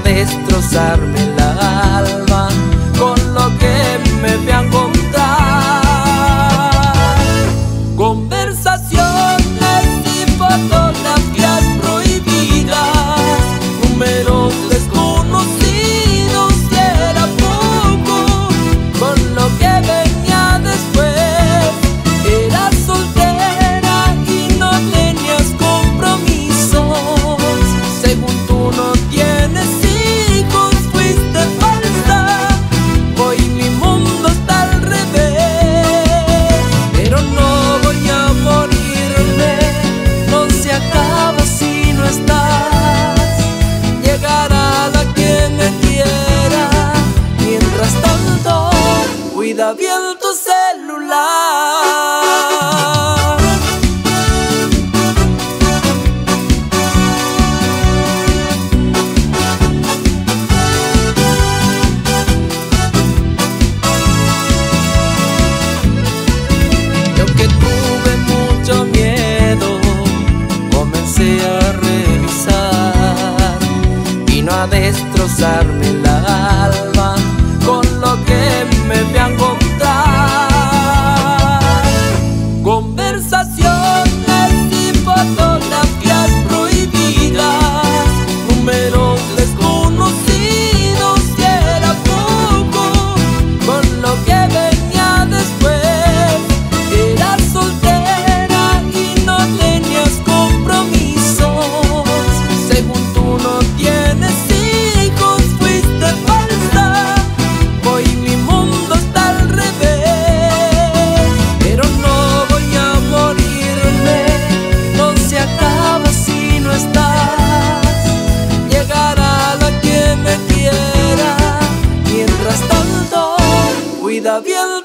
destrozarme el alma cuida quiera.